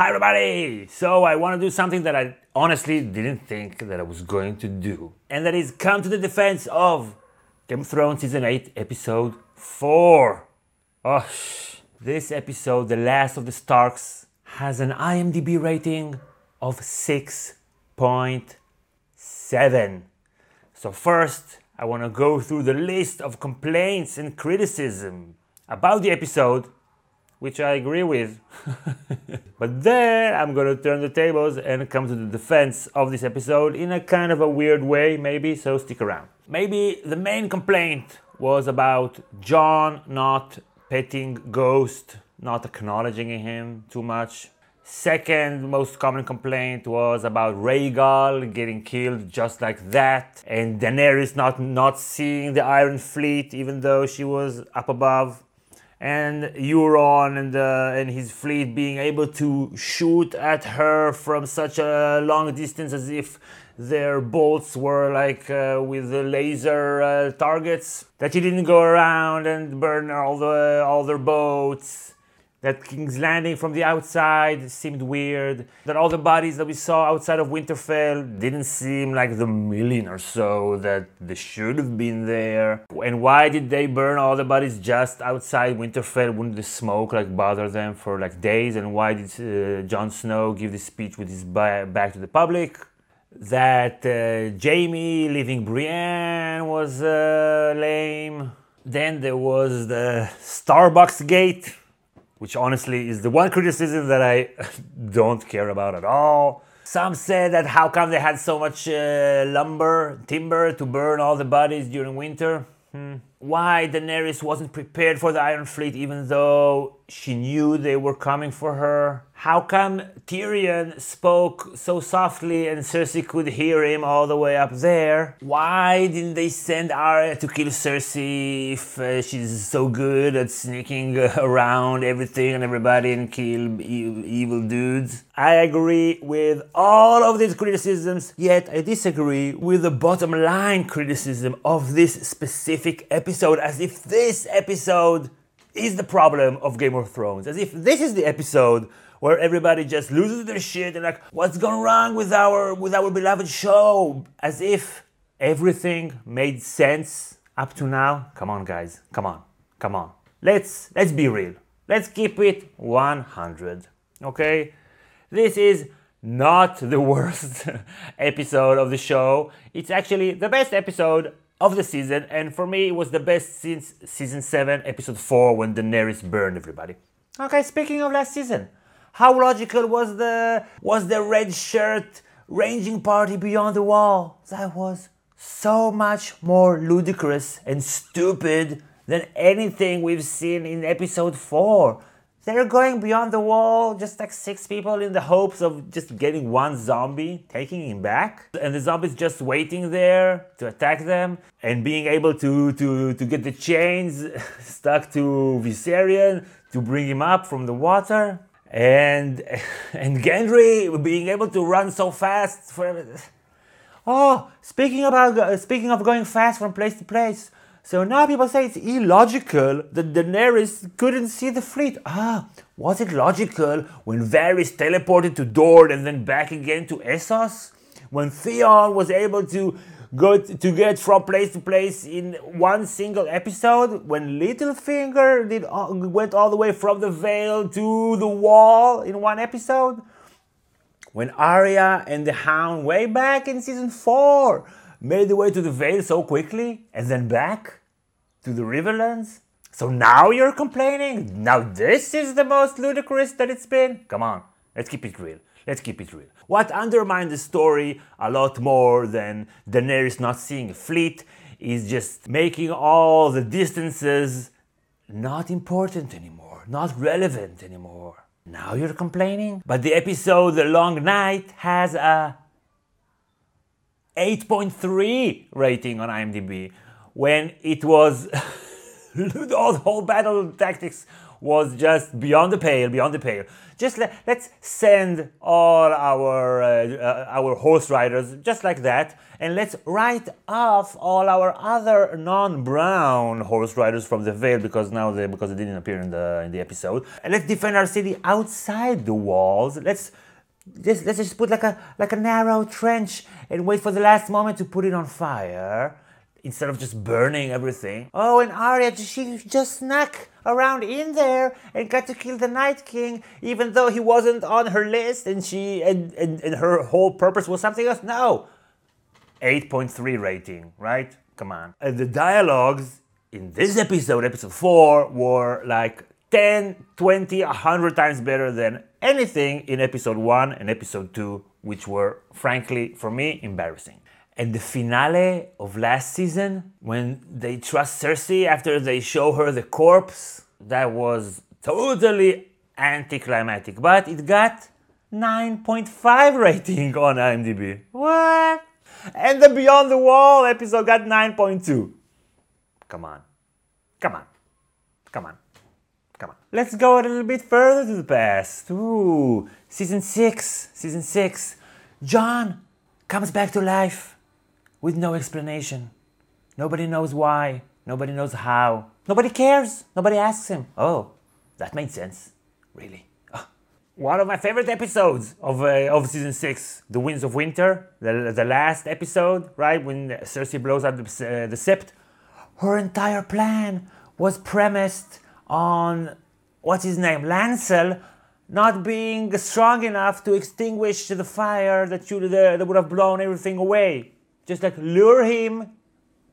Hi everybody! So I want to do something that I honestly didn't think that I was going to do. And that is come to the defense of Game of Thrones Season 8, Episode 4. Oh, this episode, The Last of the Starks, has an IMDb rating of 6.7. So first, I want to go through the list of complaints and criticism about the episode which I agree with. but then I'm gonna turn the tables and come to the defense of this episode in a kind of a weird way, maybe, so stick around. Maybe the main complaint was about Jon not petting Ghost, not acknowledging him too much. Second most common complaint was about Rhaegal getting killed just like that, and Daenerys not not seeing the Iron Fleet even though she was up above and Euron and, uh, and his fleet being able to shoot at her from such a long distance as if their bolts were like uh, with the laser uh, targets that she didn't go around and burn all the all their boats that King's Landing from the outside seemed weird. That all the bodies that we saw outside of Winterfell didn't seem like the million or so that they should have been there. And why did they burn all the bodies just outside Winterfell? Wouldn't the smoke like bother them for like days? And why did uh, Jon Snow give this speech with his back to the public? That uh, Jaime leaving Brienne was uh, lame. Then there was the Starbucks gate which honestly is the one criticism that I don't care about at all. Some said that how come they had so much uh, lumber, timber to burn all the bodies during winter? Hmm. Why Daenerys wasn't prepared for the Iron Fleet even though she knew they were coming for her? How come Tyrion spoke so softly and Cersei could hear him all the way up there? Why didn't they send Arya to kill Cersei if uh, she's so good at sneaking around everything and everybody and kill e- evil dudes? I agree with all of these criticisms, yet I disagree with the bottom line criticism of this specific episode, as if this episode is the problem of Game of Thrones, as if this is the episode where everybody just loses their shit and like, what's gone wrong with our with our beloved show? As if everything made sense up to now. Come on, guys, come on, come on. Let's let's be real. Let's keep it 100. Okay, this is not the worst episode of the show. It's actually the best episode of the season, and for me, it was the best since season 7, episode 4, when Daenerys burned everybody. Okay, speaking of last season, how logical was the was the red shirt ranging party beyond the wall? That was so much more ludicrous and stupid than anything we've seen in episode 4. They're going beyond the wall, just like six people, in the hopes of just getting one zombie, taking him back. And the zombie's just waiting there to attack them and being able to, to, to get the chains stuck to Viserion to bring him up from the water and and Gendry being able to run so fast for oh speaking about speaking of going fast from place to place. So now people say it's illogical that Daenerys couldn't see the fleet. Ah was it logical when Varys teleported to Dorne and then back again to Essos? When Theon was able to go to get from place to place in one single episode when Littlefinger did went all the way from the Vale to the Wall in one episode. When Arya and the Hound way back in season four made the way to the Vale so quickly and then back to the Riverlands. So now you're complaining? Now this is the most ludicrous that it's been? Come on, let's keep it real. Let's keep it real. What undermines the story a lot more than Daenerys not seeing a fleet is just making all the distances not important anymore, not relevant anymore. Now you're complaining? But the episode The Long Night has a 8.3 rating on IMDb when it was all the whole battle tactics was just beyond the pale, beyond the pale. Just let, let's send all our uh, uh, our horse riders just like that, and let's write off all our other non-brown horse riders from the Vale because now they because they didn't appear in the in the episode. And let's defend our city outside the walls. Let's just let's just put like a like a narrow trench and wait for the last moment to put it on fire instead of just burning everything. Oh, and Arya, she just snuck around in there and got to kill the Night King, even though he wasn't on her list and she and, and, and her whole purpose was something else. No. 8.3 rating, right? Come on. And the dialogues in this episode, episode 4, were like 10, 20, 100 times better than anything in episode 1 and episode 2, which were, frankly, for me, embarrassing. And the finale of last season, when they trust Cersei after they show her the corpse, that was totally anticlimactic. But it got 9.5 rating on IMDb. What? And the Beyond the Wall episode got 9.2. Come on. Come on. Come on. Come on. Let's go a little bit further to the past. Ooh, season 6. Season 6. Jon comes back to life with no explanation. Nobody knows why. Nobody knows how. Nobody cares. Nobody asks him. Oh, that made sense. Really. Oh. One of my favorite episodes of, uh, of season 6, The Winds of Winter, the, the last episode, right, when Cersei blows out the, uh, the sept. Her entire plan was premised on, what's his name, Lancel, not being strong enough to extinguish the fire that, should, uh, that would have blown everything away just like lure him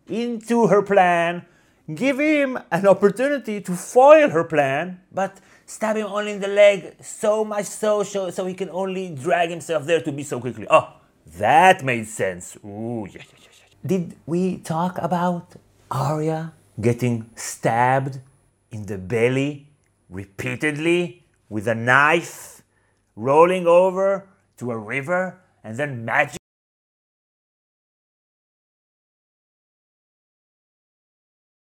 into her plan, give him an opportunity to foil her plan, but stab him only in the leg so much so, so, so he can only drag himself there to be so quickly. Oh, that made sense. Ooh, yeah, yeah, yeah, yeah. Did we talk about Arya getting stabbed in the belly repeatedly with a knife, rolling over to a river, and then magic?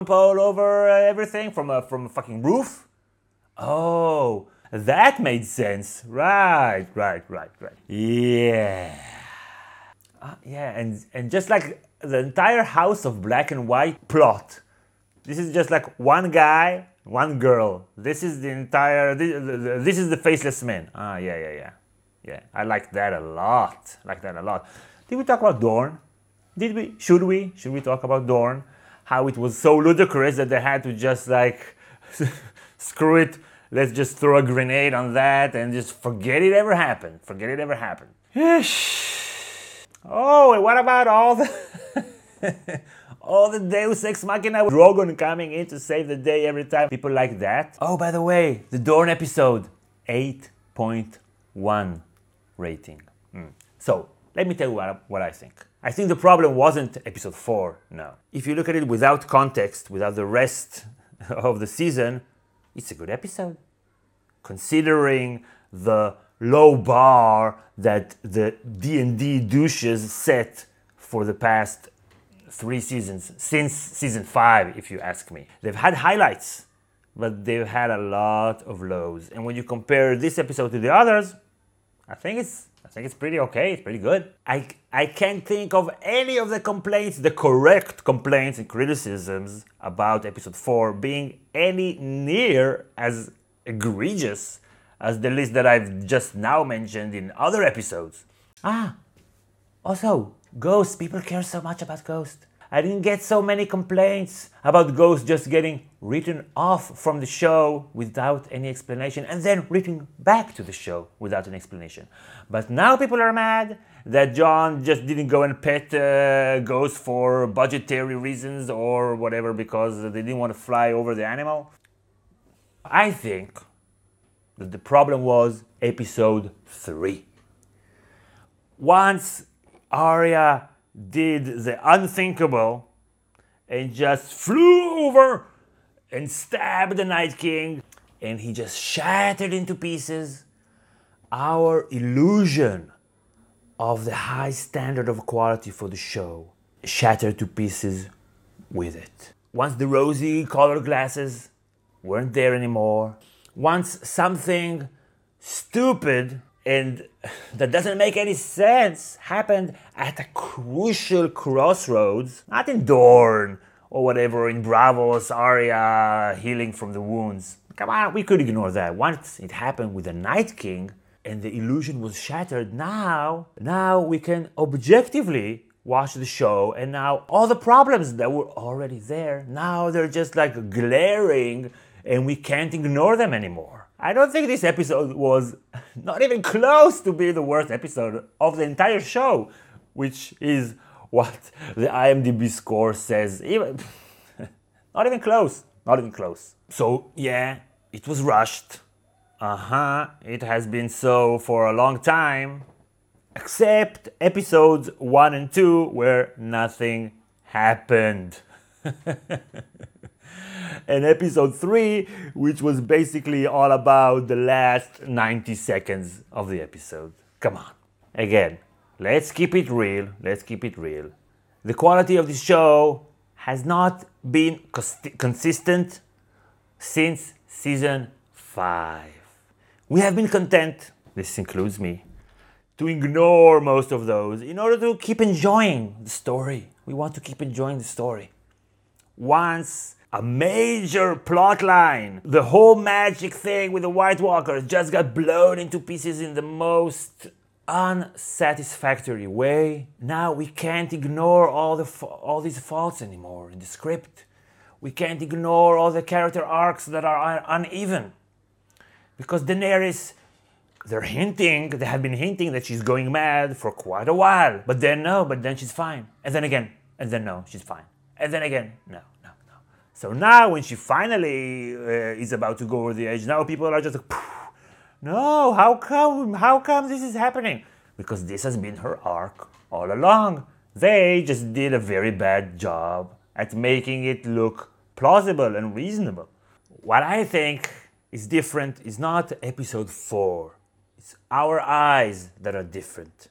All over uh, everything from a from a fucking roof. Oh, that made sense. Right, right, right, right. Yeah. Uh, yeah, and and just like the entire House of Black and White plot, this is just like one guy, one girl. This is the entire. This, this is the faceless man. Ah, yeah, yeah, yeah, yeah. I like that a lot. I like that a lot. Did we talk about Dorne? Did we? Should we? Should we talk about Dorne? How it was so ludicrous that they had to just like screw it. Let's just throw a grenade on that and just forget it ever happened. Forget it ever happened. Oh and what about all the all the deus ex machina with drogon coming in to save the day every time? People like that? Oh by the way the dorne episode 8.1 rating. Mm. so let me tell you what, what i think I think the problem wasn't episode 4, no. If you look at it without context, without the rest of the season, it's a good episode. Considering the low bar that the D&D douches set for the past three seasons, since season 5 if you ask me. They've had highlights, but they've had a lot of lows. And when you compare this episode to the others, I think it's I think it's pretty okay. It's pretty good. I, I can't think of any of the complaints, the correct complaints and criticisms about episode 4 being any near as egregious as the list that I've just now mentioned in other episodes. Ah, also, Ghost. People care so much about Ghost. I didn't get so many complaints about Ghost just getting written off from the show without any explanation and then written back to the show without an explanation. But now people are mad that Jon just didn't go and pet uh, Ghost for budgetary reasons or whatever because they didn't want to fly over the animal. I think that the problem was episode 3. Once Arya did the unthinkable and just flew over and stabbed the Night King, and he just shattered into pieces our illusion of the high standard of quality for the show shattered to pieces with it. Once the rosy colored glasses weren't there anymore, once something stupid and that doesn't make any sense happened at a crucial crossroads, not in Dorne or whatever, in Braavos, Arya healing from the wounds. Come on, we could ignore that. Once it happened with the Night King and the illusion was shattered, now, now we can objectively watch the show and now all the problems that were already there, now they're just like glaring and we can't ignore them anymore. I don't think this episode was not even close to be the worst episode of the entire show, which is what the IMDb score says. Even not even close. Not even close. So yeah, it was rushed. Uh-huh. It has been so for a long time. Except episodes 1 and 2 where nothing happened. and episode 3, which was basically all about the last 90 seconds of the episode. Come on. Again, let's keep it real. Let's keep it real. The quality of the show has not been consistent since season 5. We have been content, this includes me, to ignore most of those in order to keep enjoying the story. We want to keep enjoying the story. Once a major plot line. The whole magic thing with the White Walkers just got blown into pieces in the most unsatisfactory way. Now we can't ignore all the all these faults anymore in the script. We can't ignore all the character arcs that are un- uneven. Because Daenerys they're hinting, they have been hinting that she's going mad for quite a while. But then no, but then she's fine. And then again, and then no, she's fine. And then again, no. So now, when she finally uh, is about to go over the edge, now people are just like, no, how come? How come this is happening? Because this has been her arc all along. They just did a very bad job at making it look plausible and reasonable. What I think is different is not episode 4, it's our eyes that are different.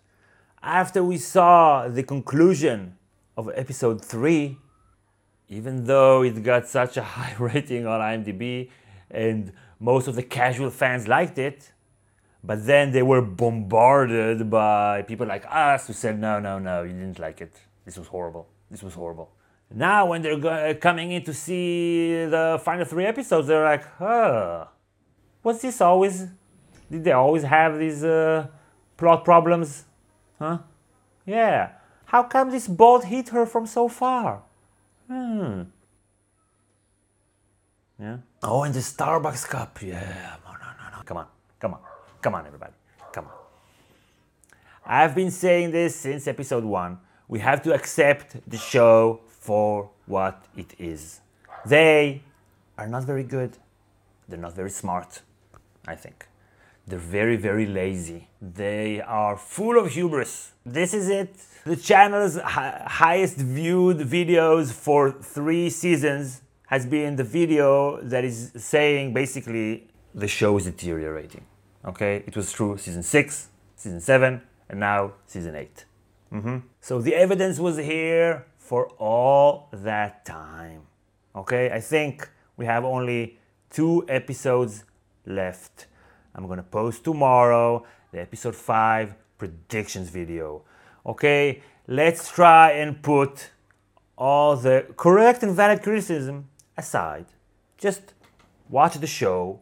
After we saw the conclusion of episode 3, even though it got such a high rating on IMDb and most of the casual fans liked it, but then they were bombarded by people like us who said, no, no, no, you didn't like it. This was horrible. This was horrible. Now, when they're go- coming in to see the final three episodes, they're like, huh, was this always, did they always have these uh, plot problems? Huh? Yeah. How come this bolt hit her from so far? Hmm. Yeah. Oh, and the Starbucks cup. Yeah. No, no, no, no. Come on. Come on. Come on, everybody. Come on. I've been saying this since episode one. We have to accept the show for what it is. They are not very good. They're not very smart, I think. They're very, very lazy. They are full of hubris. This is it. The channel's hi- highest viewed videos for three seasons has been the video that is saying basically the show is deteriorating. Okay, it was true season six, season seven, and now season 8 mm-hmm. So the evidence was here for all that time. Okay, I think we have only two episodes left. I'm gonna post tomorrow the episode 5 predictions video. Okay, let's try and put all the correct and valid criticism aside. Just watch the show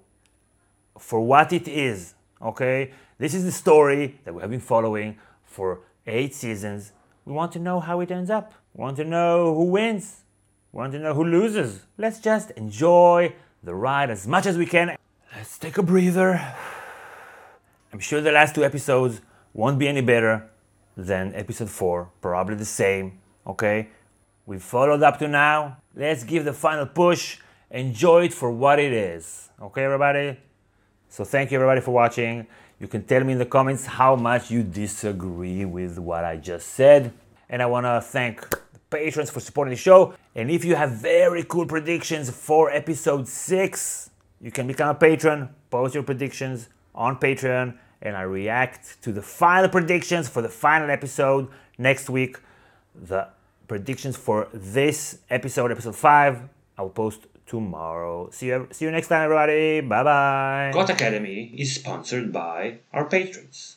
for what it is. Okay, this is the story that we have been following for eight seasons. We want to know how it ends up. We want to know who wins. We want to know who loses. Let's just enjoy the ride as much as we can. Let's take a breather. I'm sure the last two episodes won't be any better than episode 4, probably the same, okay? We've followed up to now. Let's give the final push. Enjoy it for what it is, okay, everybody? So, thank you, everybody, for watching. You can tell me in the comments how much you disagree with what I just said. And I want to thank the patrons for supporting the show. And if you have very cool predictions for episode 6, you can become a patron, post your predictions on Patreon, and I react to the final predictions for the final episode next week. The predictions for this episode, episode 5, I will post tomorrow. See you, see you next time, everybody. Bye bye. Got Academy is sponsored by our patrons.